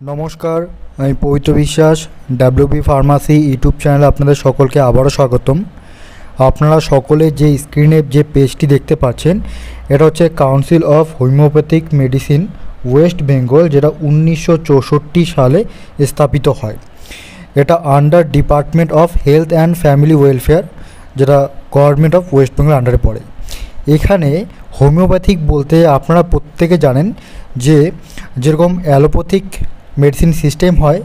নমস্কার, আমি পবিত্র বিশ্বাস ডাব্লিউবি ফার্মাসি ইউটিউব চ্যানেলে আপনাদের সকলকে আবারও স্বাগতম। আপনারা সকলে যে স্ক্রিনে যে পেজটি দেখতে পাচ্ছেন, এটা হচ্ছে council of homeopathic medicine West Bengal যেটা উনিশশো চৌষট্টি সালে স্থাপিত হয়। এটা under department of health and family welfare যেটা গভর্নমেন্ট অফ ওয়েস্ট বেঙ্গল আন্ডারে পড়ে। এখানে হোমিওপ্যাথিক বলতে আপনারা প্রত্যেকে জানেন যে, যেরকম অ্যালোপ্যাথিক মেডিসিন সিস্টেম হয়।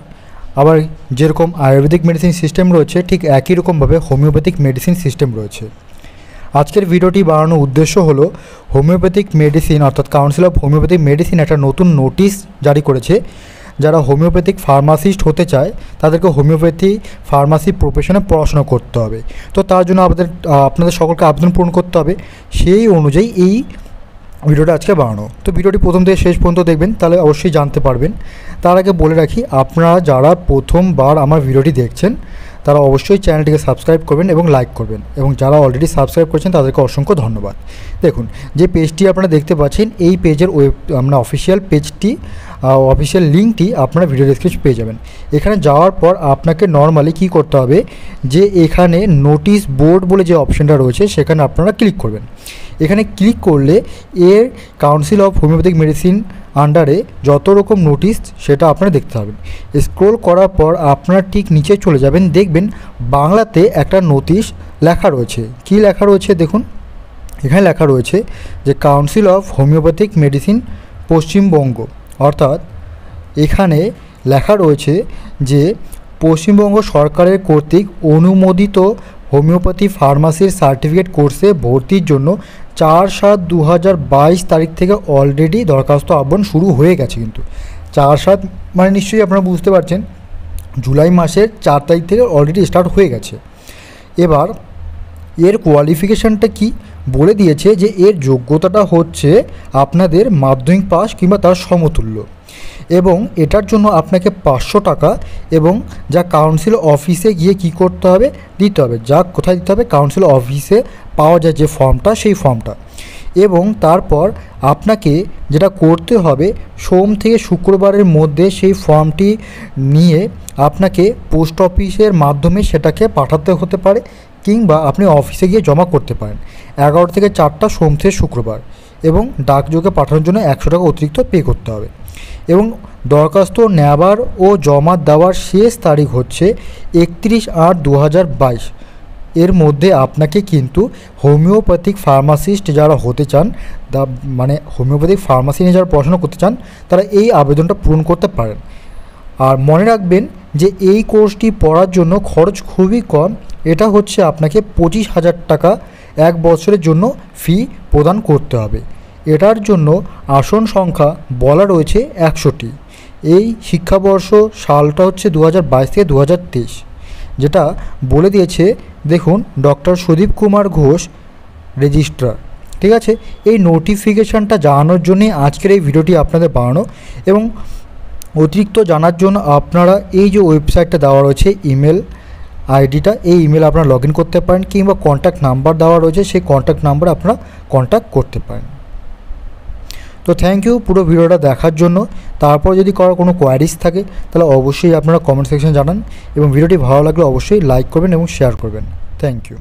আবার যেরকম আয়ুর্বেদিক মেডিসিন সিস্টেম রয়েছে, ঠিক একই রকমভাবে হোমিওপ্যাথিক মেডিসিন সিস্টেম রয়েছে। আজকের ভিডিওটি বানানোর উদ্দেশ্য হলো হোমিওপ্যাথিক মেডিসিন অর্থাৎ কাউন্সিল অফ হোমিওপ্যাথিক মেডিসিন একটা নতুন নোটিশ জারি করেছে। যারা হোমিওপ্যাথিক ফার্মাসিস্ট হতে চায়, তাদেরকে হোমিওপ্যাথি ফার্মাসি প্রফেশনে পড়াশোনা করতে হবে। তো তার জন্য আপনাদের আপনাদের সকলকে আবেদন পূরণ করতে হবে। সেই অনুযায়ী এই ভিডিওটা আজকে বানানো। তো ভিডিওটি প্রথম থেকে শেষ পর্যন্ত দেখবেন, তাহলে অবশ্যই জানতে পারবেন। তার আগে বলে রাখি, আপনারা যারা প্রথমবার আমার ভিডিওটি দেখছেন, তারা অবশ্যই চ্যানেলটিকে সাবস্ক্রাইব করবেন এবং লাইক করবেন। এবং যারা অলরেডি সাবস্ক্রাইব করেছেন, তাদেরকে অসংখ্য ধন্যবাদ। দেখুন, যে পেজটি আপনারা দেখতে পাচ্ছেন, এই পেজের ওয়েব আমরা অফিসিয়াল পেজটি অফিসিয়াল লিঙ্কটি আপনারা ভিডিও ডিসক্রিপশন পেয়ে যাবেন। এখানে যাওয়ার পর আপনাকে নর্মালি কি করতে হবে? যে এখানে নোটিশ বোর্ড বলে যে অপশানটা রয়েছে, সেখানে আপনারা ক্লিক করবেন। এখানে ক্লিক করলে এর কাউন্সিল অফ হোমিওপ্যাথিক মেডিসিন আন্ডারে যত রকম নোটিশ সেটা আপনারা দেখতে পাবেন। স্ক্রোল করার পর আপনারা ঠিক নিচে চলে যাবেন, দেখবেন বাংলাতে একটা নোটিশ লেখা রয়েছে। কি লেখা রয়েছে দেখুন? এখানে লেখা রয়েছে যে council of homeopathic medicine Paschimbanga. অর্থাৎ এখানে লেখা রয়েছে যে পশ্চিমবঙ্গ সরকারের কর্তৃক অনুমোদিত হোমিওপ্যাথি ফার্মাসির সার্টিফিকেট কোর্সে ভর্তির জন্য চার সাত দু তারিখ থেকে অলরেডি দরখাস্ত আহ্বান শুরু হয়ে গেছে কিন্তু। চার সাত মানে নিশ্চয়ই আপনারা বুঝতে পারছেন, জুলাই মাসের চার তারিখ থেকে অলরেডি স্টার্ট হয়ে গেছে। এবার এর কোয়ালিফিকেশানটা কি? বলে দিয়েছে যে এর যোগ্যতাটা হচ্ছে আপনাদের মাধ্যমিক পাস কিংবা তার সমতুল্য। এবং এটার জন্য আপনাকে পাঁচশো টাকা এবং যা কাউন্সিল অফিসে গিয়ে কি করতে হবে, দিতে হবে। যা কোথায় দিতে হবে কাউন্সিল অফিসে পাওয়া যায় যে ফর্মটা সেই ফর্মটা এবং তারপর আপনাকে যেটা করতে হবে, সোম থেকে শুক্রবারের মধ্যে সেই ফর্মটি নিয়ে আপনাকে পোস্ট অফিসের মাধ্যমে সেটাকে পাঠাতে হতে পারে। কিংবা আপনি অফিসে গিয়ে জমা করতে পারেন। এগারো থেকে চারটা সোম থেকে শুক্রবার এবং ডাকযোগে পাঠানোর জন্য একশো টাকা অতিরিক্ত পে করতে হবে। এবং দরখাস্ত নেওয়ার ও জমা দেওয়ার শেষ তারিখ হচ্ছে একত্রিশ আট দু এর মধ্যে আপনাকে কিন্তু হোমিওপ্যাথিক ফার্মাসিস্ট যারা হতে চান, দা মানে হোমিওপ্যাথিক ফার্মাসি নিয়ে যারা পড়াশোনা করতে চান, তারা এই আবেদনটা পূরণ করতে পারেন। আর মনে রাখবেন যে এই কোর্সটি পড়ার জন্য খরচ খুবই কম। এটা হচ্ছে আপনাকে পঁচিশ হাজার টাকা এক বছরের জন্য ফি প্রদান করতে হবে। এটার জন্য আসন সংখ্যা বলা রয়েছে একশোটি এই শিক্ষাবর্ষ সালটা হচ্ছে দু হাজার বাইশ থেকে দু হাজার তেইশ। যেটা বলে দিয়েছে, দেখুন, ডক্টর সুদীপ কুমার ঘোষ, রেজিস্ট্রার। ঠিক আছে? এই নোটিফিকেশানটা জানানোর জন্যই আজকের এই ভিডিওটি আপনাদের বানানো এবং অতিরিক্ত জানার জন্য আপনারা এই যে ওয়েবসাইটটা দেওয়া রয়েছে, ইমেল আইডিটা এই ইমেল আপনার লগ করতে পারেন কিংবা কন্ট্যাক্ট নাম্বার দেওয়া রয়েছে, সেই কন্ট্যাক্ট নাম্বার আপনারা কন্ট্যাক্ট করতে পারেন। তো থ্যাংক ইউ পুরো ভিডিওটা দেখার জন্য। তারপর যদি করার কোনো কোয়ারিজ থাকে, তাহলে অবশ্যই আপনারা কমেন্ট সেকশন জানান এবং ভিডিওটি ভালো লাগলে অবশ্যই লাইক করবেন এবং শেয়ার করবেন। Thank you